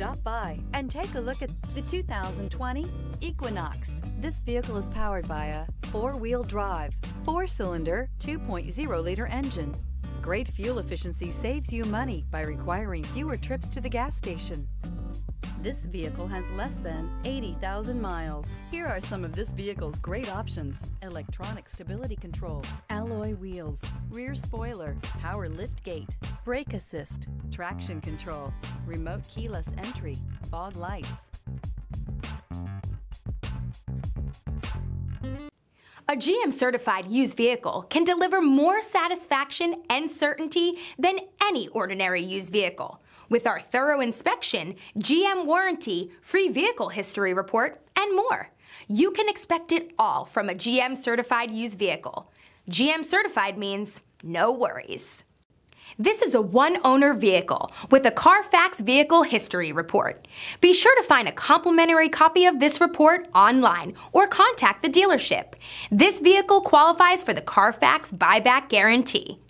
Stop by and take a look at the 2020 Equinox. This vehicle is powered by a four-wheel drive, four-cylinder, 2.0-liter engine. Great fuel efficiency saves you money by requiring fewer trips to the gas station. This vehicle has less than 80,000 miles. Here are some of this vehicle's great options. Electronic stability control, alloy wheels, rear spoiler, power lift gate, brake assist, traction control, remote keyless entry, fog lights. A GM certified used vehicle can deliver more satisfaction and certainty than any ordinary used vehicle with our thorough inspection, GM warranty, free vehicle history report, and more. You can expect it all from a GM certified used vehicle. GM certified means no worries. This is a one-owner vehicle with a Carfax Vehicle History Report. Be sure to find a complimentary copy of this report online or contact the dealership. This vehicle qualifies for the Carfax Buyback Guarantee.